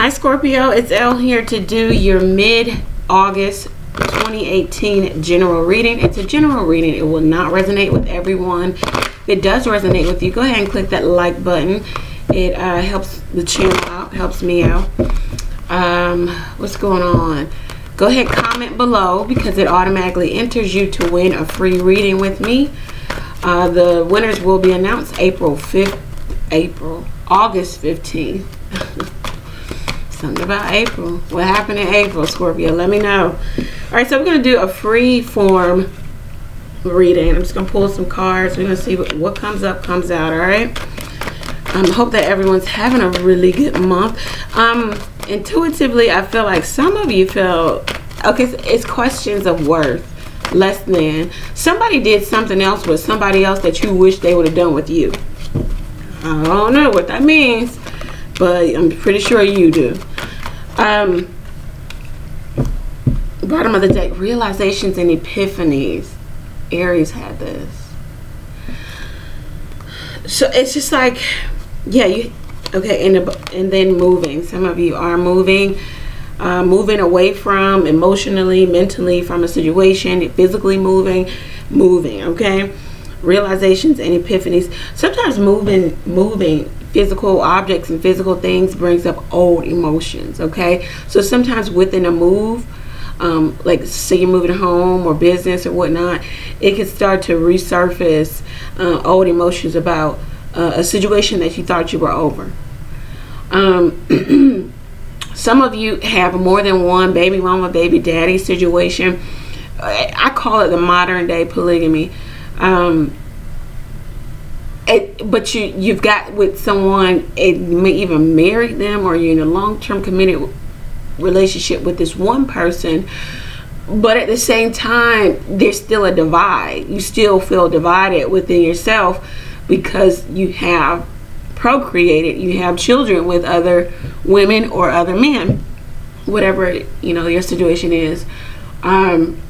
Hi Scorpio, it's Elle here to do your mid-August 2018 general reading. It's a general reading. It will not resonate with everyone. If it does resonate with you, go ahead and click that like button. It uh, helps the channel out, helps me out. Um, what's going on? Go ahead, comment below because it automatically enters you to win a free reading with me. Uh, the winners will be announced April 5th, April, August 15th. Something about April. What happened in April, Scorpio? Let me know. All right, so we're going to do a free form reading. I'm just going to pull some cards. We're going to see what, what comes up, comes out, all right? I um, hope that everyone's having a really good month. Um, intuitively, I feel like some of you feel, okay, it's questions of worth, less than. Somebody did something else with somebody else that you wish they would have done with you. I don't know what that means, but I'm pretty sure you do. Um, bottom of the deck, realizations and epiphanies. Aries had this. So it's just like, yeah, you okay, and and then moving. Some of you are moving, uh, moving away from emotionally, mentally from a situation, physically moving, moving. Okay, realizations and epiphanies. Sometimes moving, moving physical objects and physical things brings up old emotions okay? So sometimes within a move um, like say you're moving home or business or whatnot it can start to resurface uh, old emotions about uh, a situation that you thought you were over. Um, some of you have more than one baby mama baby daddy situation. I call it the modern day polygamy. Um, it, but you you've got with someone it may even marry them or you're in a long-term committed relationship with this one person but at the same time there's still a divide. You still feel divided within yourself because you have procreated you have children with other women or other men whatever you know your situation is. Um,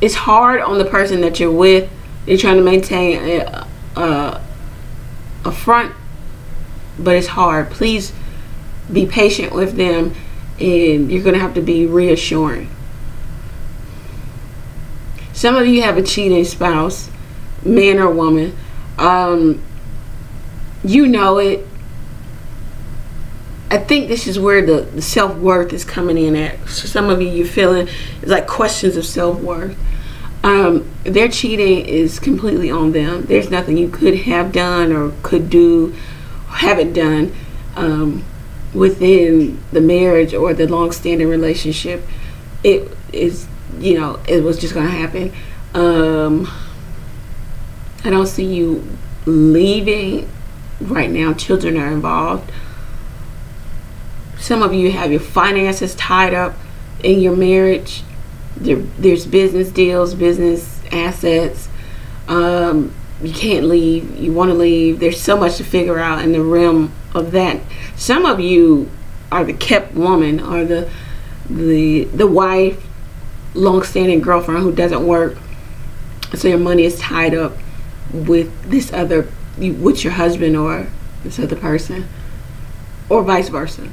it's hard on the person that you're with. You're trying to maintain a, a front, but it's hard. Please be patient with them, and you're going to have to be reassuring. Some of you have a cheating spouse, man or woman. Um, you know it. I think this is where the, the self worth is coming in at. So some of you, you're feeling like questions of self worth um, their cheating is completely on them. There's nothing you could have done or could do, haven't done um, within the marriage or the long-standing relationship. It is, you know, it was just going to happen. Um, I don't see you leaving right now. Children are involved. Some of you have your finances tied up in your marriage there, there's business deals, business assets. Um, you can't leave. You want to leave. There's so much to figure out in the realm of that. Some of you are the kept woman or the the the wife, long-standing girlfriend who doesn't work, so your money is tied up with this other, with your husband or this other person, or vice versa.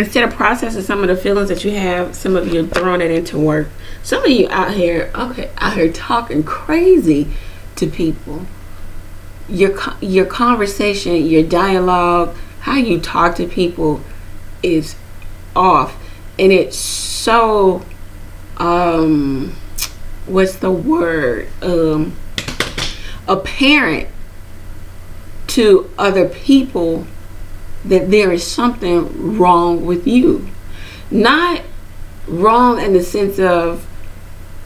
Instead of processing some of the feelings that you have, some of you are throwing it into work. Some of you out here, okay, out here talking crazy to people. Your your conversation, your dialogue, how you talk to people is off, and it's so um, what's the word um, apparent to other people that there is something wrong with you. Not wrong in the sense of,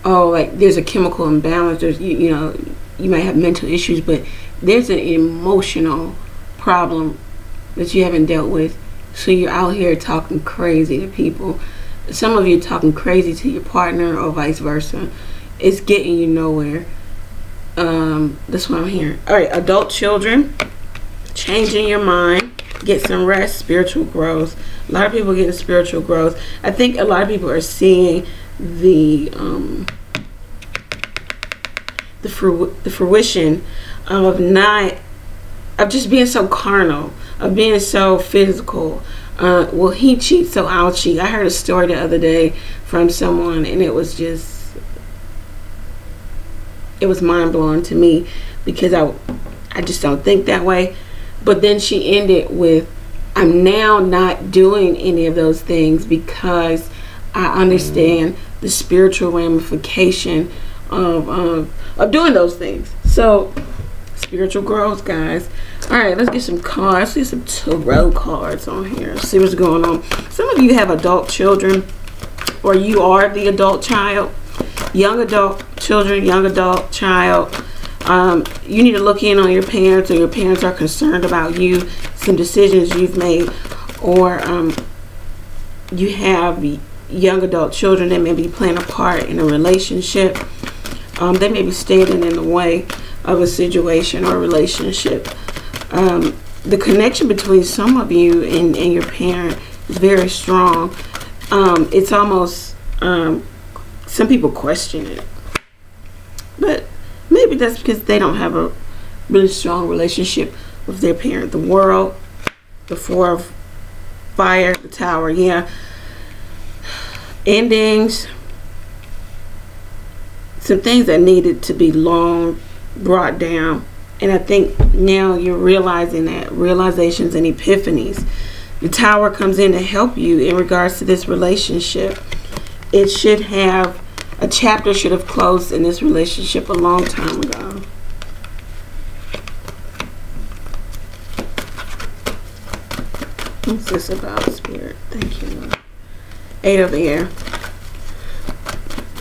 oh, like there's a chemical imbalance, there's, you, you know, you might have mental issues, but there's an emotional problem that you haven't dealt with. So you're out here talking crazy to people. Some of you talking crazy to your partner or vice versa. It's getting you nowhere. Um, that's what I'm hearing. All right, adult children, changing your mind get some rest, spiritual growth. A lot of people getting spiritual growth. I think a lot of people are seeing the um, the fru- the fruition of not of just being so carnal, of being so physical. Uh, well, he cheats, so I'll cheat. I heard a story the other day from someone, and it was just it was mind blowing to me because I I just don't think that way. But then she ended with, "I'm now not doing any of those things because I understand the spiritual ramification of of, of doing those things." So spiritual growth, guys. All right, let's get some cards. See some tarot cards on here. See what's going on. Some of you have adult children, or you are the adult child. Young adult children, young adult child. Um, you need to look in on your parents, or your parents are concerned about you, some decisions you've made, or um, you have young adult children that may be playing a part in a relationship. Um, they may be standing in the way of a situation or relationship. Um, the connection between some of you and, and your parent is very strong. Um, it's almost, um, some people question it. But maybe that's because they don't have a really strong relationship with their parent. The world, the four of fire, the tower, yeah. Endings, some things that needed to be long brought down. And I think now you're realizing that realizations and epiphanies. The tower comes in to help you in regards to this relationship. It should have a chapter should have closed in this relationship a long time ago. What's this about, Spirit? Thank you. Eight of the air.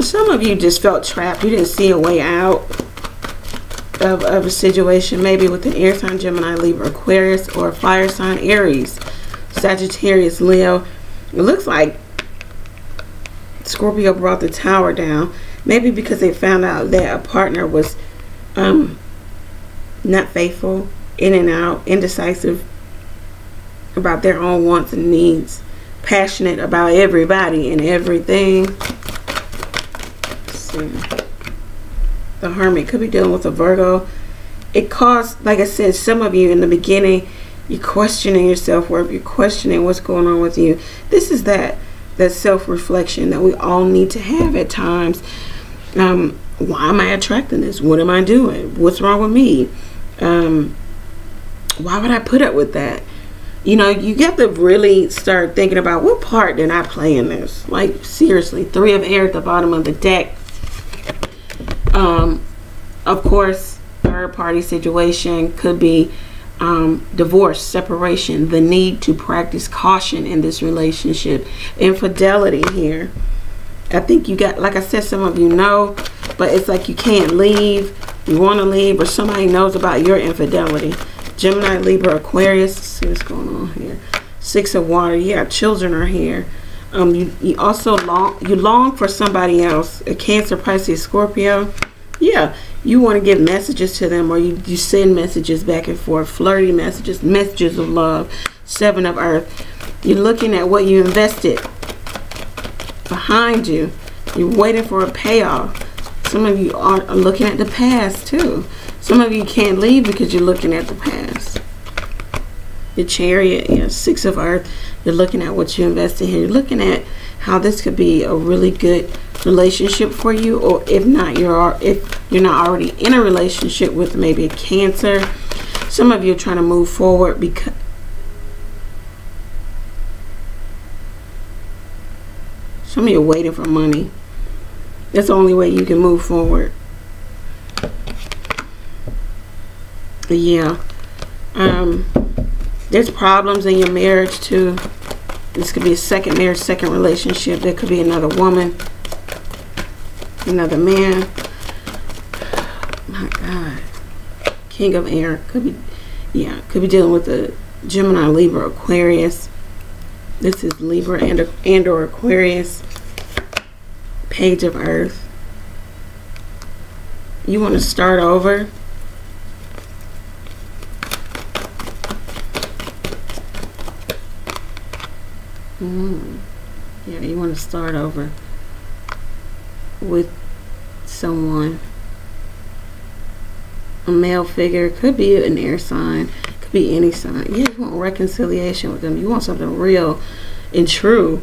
Some of you just felt trapped. You didn't see a way out of, of a situation, maybe with an air sign, Gemini, Libra, Aquarius, or fire sign, Aries, Sagittarius, Leo. It looks like Scorpio brought the tower down, maybe because they found out that a partner was um, not faithful, in and out, indecisive about their own wants and needs, passionate about everybody and everything. Let's see the hermit could be dealing with a Virgo. It caused, like I said, some of you in the beginning, you're questioning your self-worth. You're questioning what's going on with you. This is that that self-reflection that we all need to have at times. Um, why am I attracting this? What am I doing? What's wrong with me? Um, why would I put up with that? You know, you get to really start thinking about what part did I play in this? Like, seriously, three of air at the bottom of the deck um, of course, third party situation could be um, divorce, separation, the need to practice caution in this relationship, infidelity here. I think you got, like I said, some of you know, but it's like you can't leave, you want to leave, or somebody knows about your infidelity. Gemini, Libra, Aquarius. Let's see what's going on here. Six of Water. Yeah, children are here. Um, you, you also long you long for somebody else. A Cancer, Pisces, Scorpio. Yeah, you want to give messages to them, or you, you send messages back and forth, flirty messages, messages of love. Seven of Earth. You're looking at what you invested behind you. You're waiting for a payoff. Some of you are looking at the past too. Some of you can't leave because you're looking at the past. The chariot, six of earth. You're looking at what you invested here. You're looking at how this could be a really good relationship for you, or if not, you're if you're not already in a relationship with maybe a Cancer. Some of you are trying to move forward because some of you are waiting for money. That's the only way you can move forward. Yeah. Um, there's problems in your marriage too. This could be a second marriage, second relationship. There could be another woman, another man. My God. King of Air. Could be, yeah, could be dealing with a Gemini, Libra, Aquarius. This is Libra and, and or Aquarius. Page of Earth. You want to start over. Mm. Yeah, you want to start over with someone. a male figure. Could be an air sign. Could be any sign. You want reconciliation with them. You want something real and true.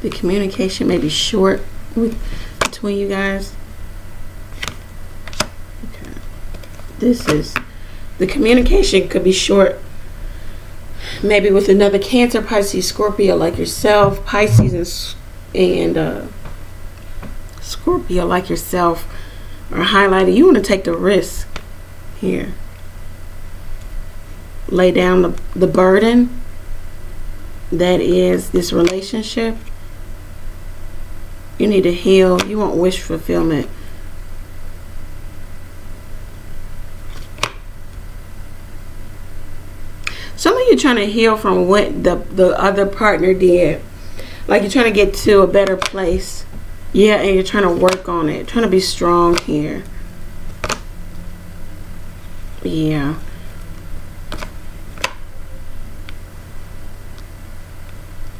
The communication may be short with between you guys. Okay. This is the communication could be short maybe with another Cancer, Pisces, Scorpio like yourself, Pisces and, and uh, Scorpio like yourself are highlighted. You want to take the risk here. Lay down the, the burden that is this relationship. You need to heal. You want wish fulfillment. some of you trying to heal from what the the other partner did. Like you're trying to get to a better place. Yeah and you're trying to work on it. Trying to be strong here. Yeah.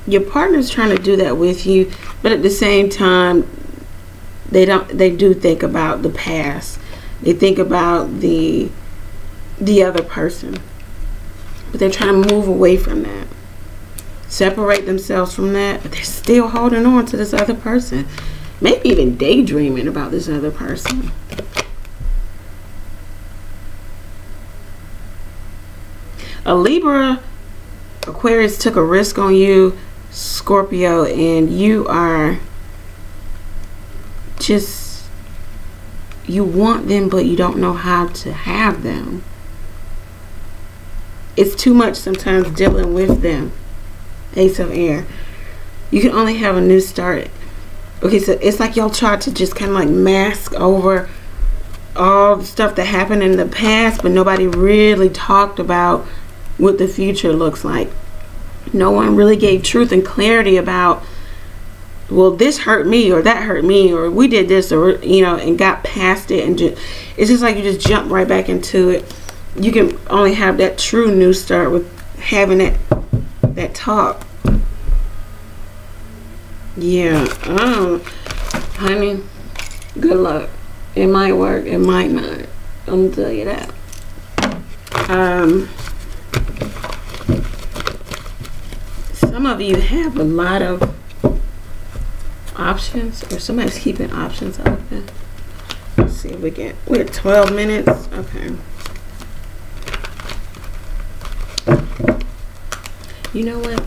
Your partner's trying to do that with you but at the same time they don't they do think about the past. They think about the the other person but they're trying to move away from that. Separate themselves from that, but they're still holding on to this other person. Maybe even daydreaming about this other person. A Libra, Aquarius took a risk on you, Scorpio, and you are just, you want them, but you don't know how to have them it's too much sometimes dealing with them. Ace of Air. You can only have a new start. Okay, so it's like y'all try to just kind of like mask over all the stuff that happened in the past, but nobody really talked about what the future looks like. No one really gave truth and clarity about, well, this hurt me or that hurt me or we did this or, you know, and got past it. And just, it's just like you just jump right back into it you can only have that true new start with having that that talk. Yeah, um, honey, good luck. It might work, it might not. I'm gonna tell you that. Um, some of you have a lot of options, or somebody's keeping options open. Let's see if we get. We're 12 minutes. Okay. You know what?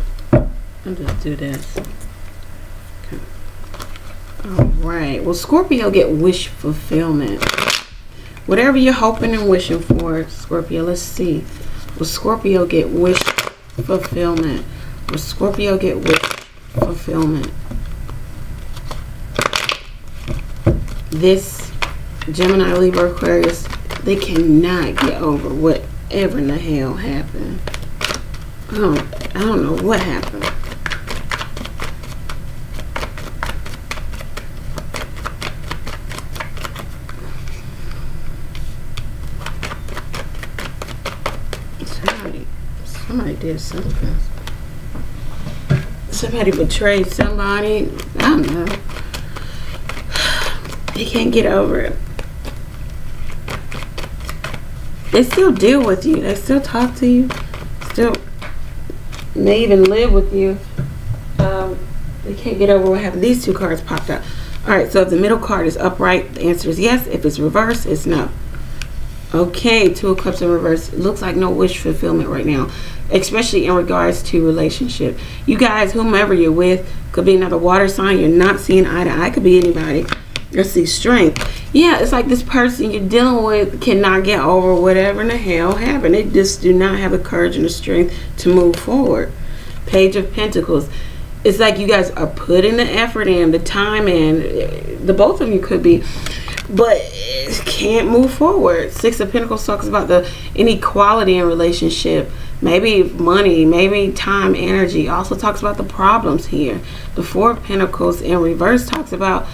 I'll just do this. All right. Well, Scorpio get wish fulfillment. Whatever you're hoping and wishing for, Scorpio, let's see. Will Scorpio get wish fulfillment? Will Scorpio get wish fulfillment? This Gemini, Libra, Aquarius, they cannot get over whatever in the hell happened. Don't, I don't know what happened. Somebody, somebody did something. Somebody betrayed somebody. I don't know. They can't get over it. They still deal with you. They still talk to you. Still may even live with you. Um, they can't get over what happened. These two cards popped up. All right, so if the middle card is upright, the answer is yes. If it's reversed, it's no. Okay, Two of Cups in reverse. It looks like no wish fulfillment right now, especially in regards to relationship. You guys, whomever you're with, could be another water sign. You're not seeing eye to eye. Could be anybody. Let's see, strength. Yeah, it's like this person you're dealing with cannot get over whatever in the hell happened. They just do not have the courage and the strength to move forward. Page of Pentacles. It's like you guys are putting the effort in, the time in. The both of you could be, but can't move forward. Six of Pentacles talks about the inequality in relationship. Maybe money, maybe time, energy. Also talks about the problems here. The Four of Pentacles in reverse talks about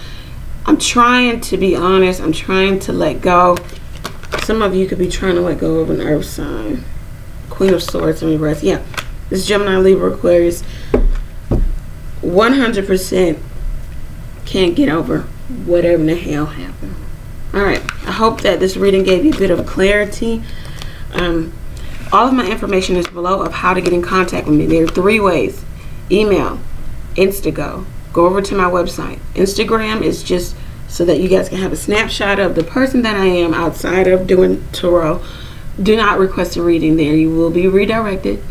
I'm trying to be honest. I'm trying to let go. Some of you could be trying to let go of an earth sign. Queen of Swords in reverse. Yeah. This Gemini, Libra, Aquarius. 100% can't get over whatever the hell happened. All right. I hope that this reading gave you a bit of clarity. Um, all of my information is below of how to get in contact with me. There are three ways email, InstantGo. Go over to my website. Instagram is just so that you guys can have a snapshot of the person that I am outside of doing tarot. Do not request a reading there. You will be redirected,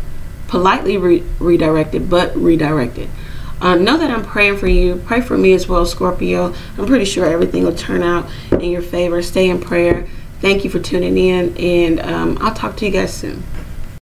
politely re- redirected, but redirected. Um, know that I'm praying for you. Pray for me as well, Scorpio. I'm pretty sure everything will turn out in your favor. Stay in prayer. Thank you for tuning in, and um, I'll talk to you guys soon.